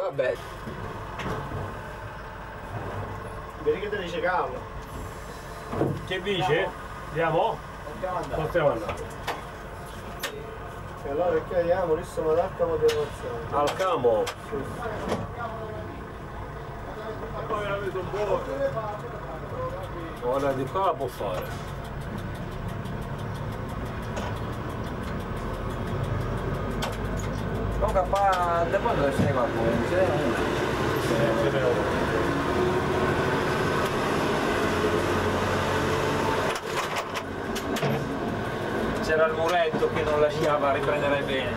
vabbè. Vedi che ti dice Carlo? Che dice? Andiamo? Andiamo andare. Possiamo andare. E allora perché andiamo? Lì sono ad alta motivazione. Al camo. Ora di qua la può fare. Comunque qua da poi dove ce n'è qualcuno? C'era il muretto che non lasciava riprendere bene.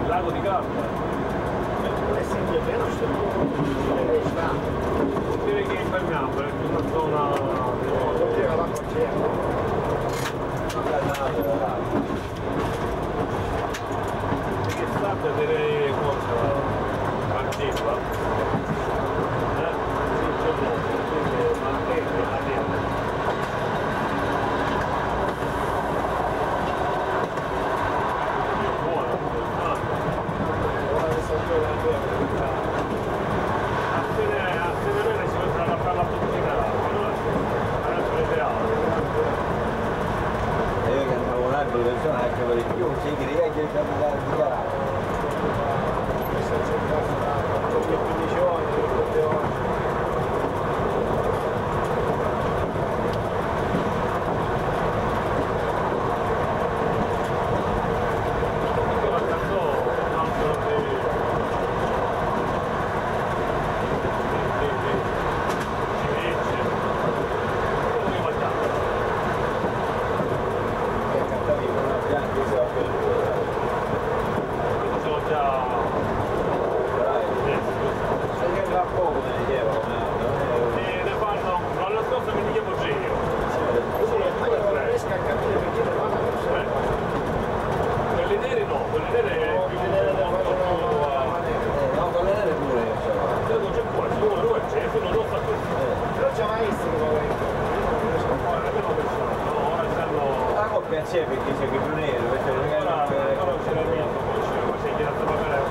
Il lago di Garda. Eh è vero, sta. Direi c'è perché c'è che più nero, perché non è che ora non c'è la mia, non c'è, ma sei tirato a vedere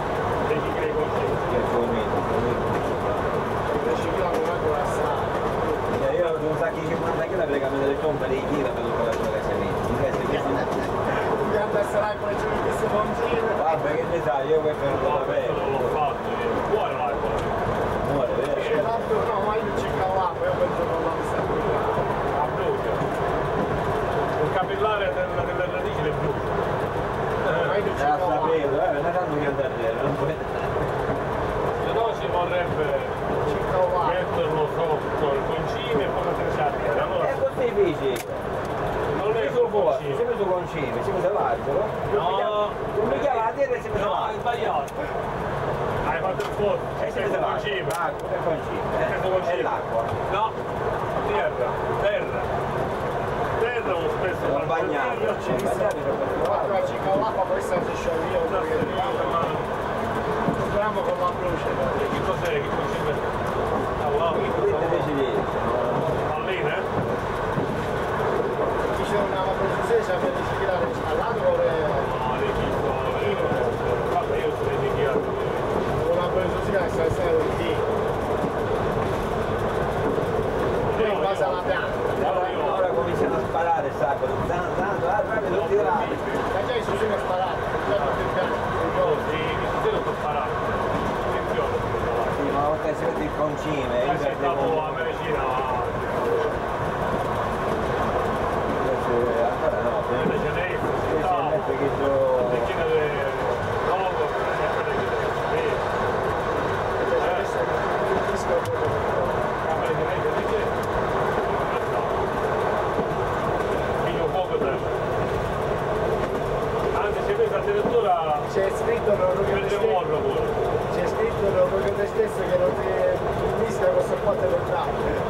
degli grei così. che è il mito, riciclato una Cioè io ho un sacco di 50 kg per le pompe dei kg per tutta la sua casa lì. Invece che dobbiamo essere con le queste bambine Vabbè che ne sai, io questo non lo No, questo sapevo. non l'ho fatto, io. buono l'acqua. Muore, c'è vero? l'altro no ma io cercavo l'acqua io penso non la sta A brucia. Il capillare del- delle radici le brucia. ma io Già cercavo l'acqua sapevo, eh, non sanno che andare a non puoi... Se no l'acqua metterlo sotto il concime e poi mettere sciarriere. Allora, È così vicino. non è Sul sul fuoco, concime. sempre su concime, sempre sull'altro. No, Non mi chiama la terra e sempre No, hai sull'altro. sbagliato. Hai fatto il fuoco. E Sei sempre sul concime. L'acqua, è concime. Sei sul eh. È concime. l'acqua. No, terra, terra. Terra lo spesso. Non cercavo l'acqua poi sta si scioglie speriamo con la brucia Che cos'è? Che concime? Allora, Quindi invece vieni. palline? ci sono una processesa per riciclare all'altro No, le chicco. Vabbè, io sono indichiato. una processesa sta essendo di poi in base alla pianta Ora, ora cominciano a sparare il sacco. Zan, zan, zan, proprio tutti i rami. ma già i suoi sparati già non più piano No, sì, mi sono sto sparando. Attenzione. Sì, ma una volta che si mette il concime, Ma io sei stato perdevo... a medicina. Invece ancora no, Quella per ce n'è, si Sì, sta. sì, mette che io... Decina di robo, e quelle che sì. adesso il disco Camere di legge, dice. Figlio poco tempo. Anzi, se vedi addirittura c'è scritto non prende stesso c'è scritto te stesso che non ti mischia questo qua te lo dà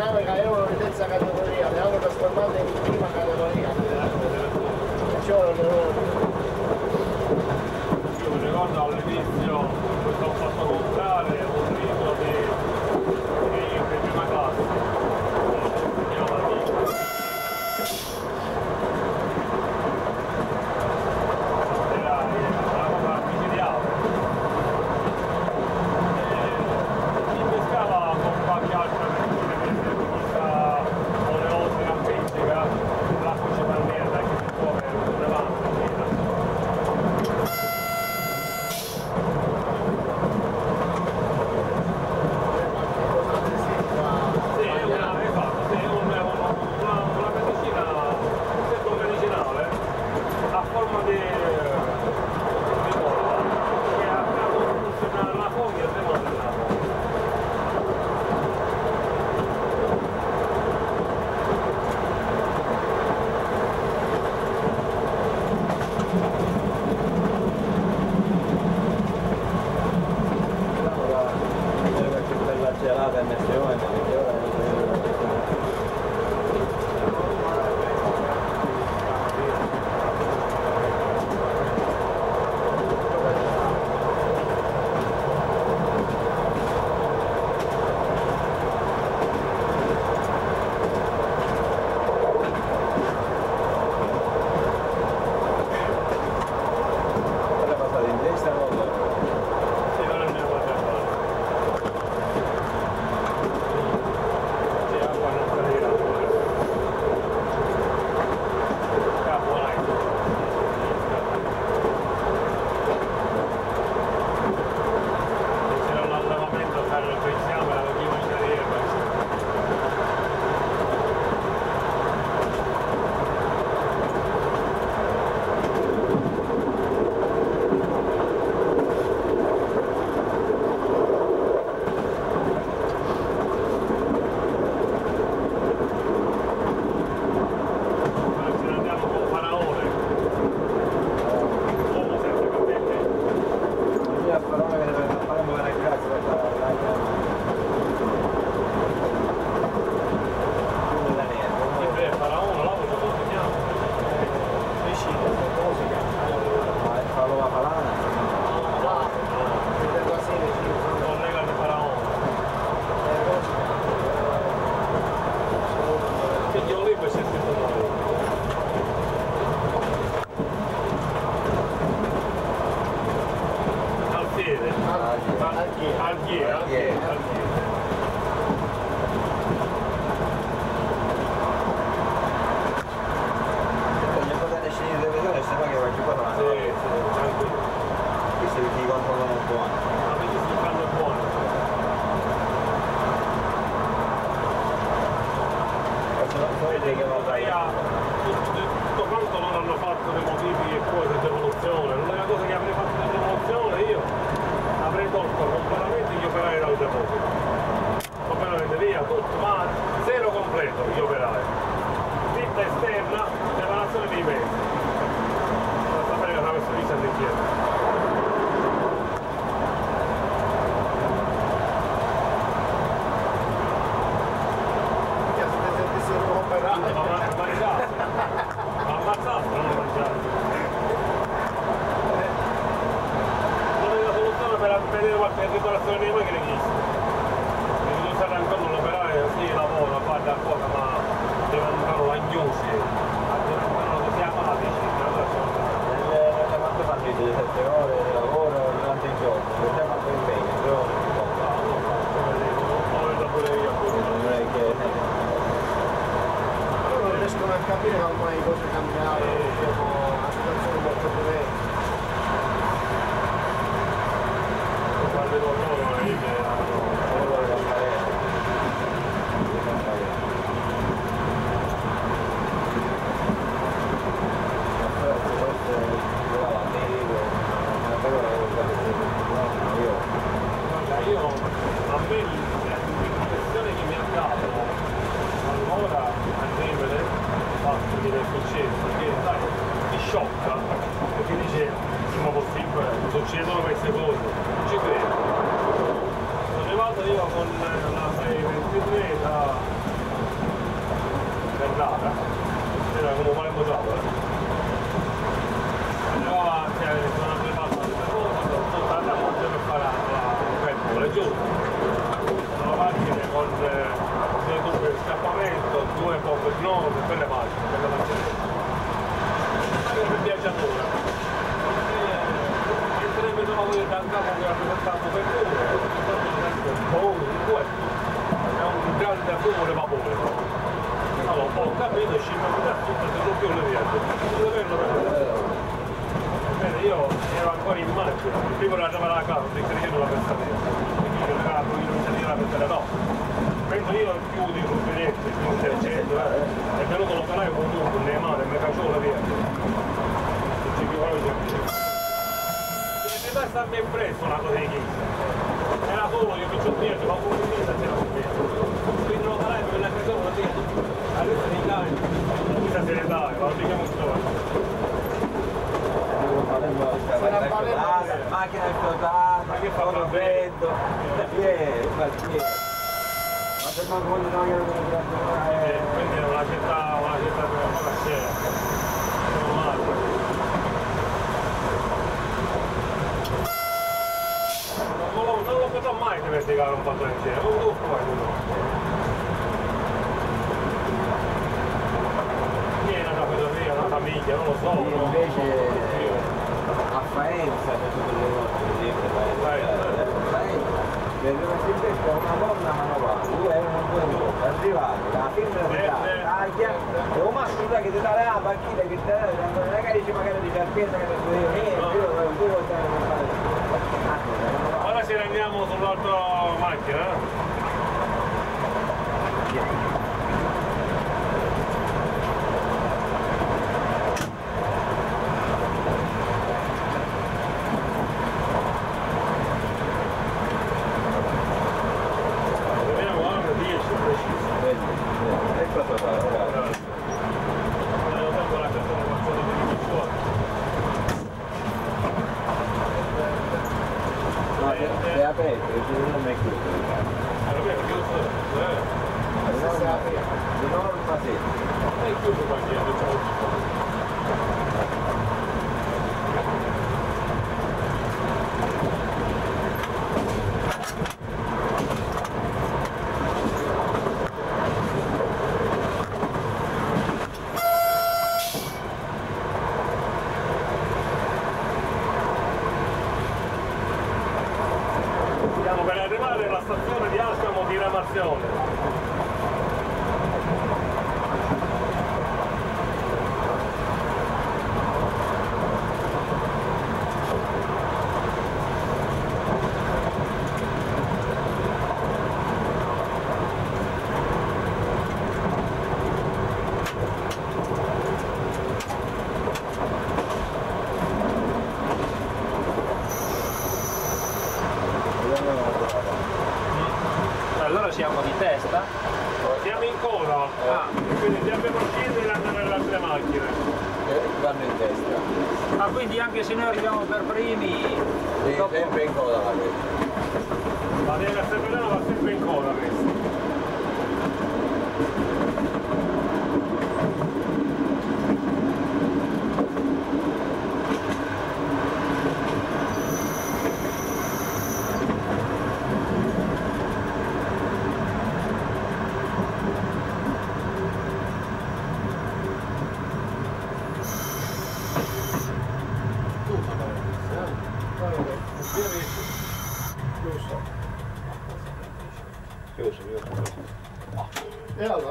ganar, regalero, MSU and capire che ormai le cose cambiano, siamo una situazione molto diversa. Quando con loro non è idea. Quello che fare. Che fare. Ma forse questo io la bevo, ma però la cosa che no, io Guarda, io a me l'impressione che mi ha dato allora a Nevere, fatto che è successo, che sai, ti sciocca, perché dice, ma possibile, succedono queste cose, non ci credo. Sono io con la 623 da Ferrara, era come Palermo Tavola, arrivava, cioè, sono arrivato a sono stata a monte per fare la Red giù. Sono macchine con eh, due tubi di scappamento, due pompe gnome, quelle macchine, quelle macchine. Per viaggiatura. Mentre mi trovo io dal capo che rappresentavo per due, boh, due. È un grande rumore vapore. Allora, ho capito, ci metto da tutto, se non più le viaggio. Dove vengo per Bene, io ero ancora in macchina, prima di arrivare alla casa, perché io non la pensavo quindi io non era io non sentivo la pensare no. Mentre io chiudi sul biglietto, sul intercetto, è venuto l'operaio con tutto, ne male, mi faccio la via. Non ci più voglio sta starmi impresso una cosa di chissà. Era solo io mi sono dietro, ma come niente c'era un dietro. Quindi l'operaio me la una via. Adesso mi carico, questa se ne dai, ma non mi chiamo storia. Palermo Palermo. Macchina esplodata, che fa la freddo, yeah, ma chi è? Ma se non voglio no, io non Eh, voglio quindi una città, una città non. Meno male. Non lo, non potrò mai dimenticare un fatto del genere, non lo fai tu. Viene una filosofia, una famiglia, non lo so. Invece Faenza, per tutte le volte, esempio, Faenza. Vedeva sempre con una donna manovale, due erano due uomini, arrivati, alla fine della chiaro, e un massimo che ti dà la panchina, che ti dà, magari dice magari di certezza che non vedo niente, io non devo stare a fare. Ah, Ora ci rendiamo sull'altra macchina. eh? Vediamo, guarda, 10 preciso. Ecco cosa fa, guarda. Volevo tengo la persona qualcosa di piccolo. No, è, è aperto, non è chiuso. Allora, vedi, chiuso. Eh. Di norma, di norma sì. È chiuso qua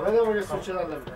Andiamo che succederà da me.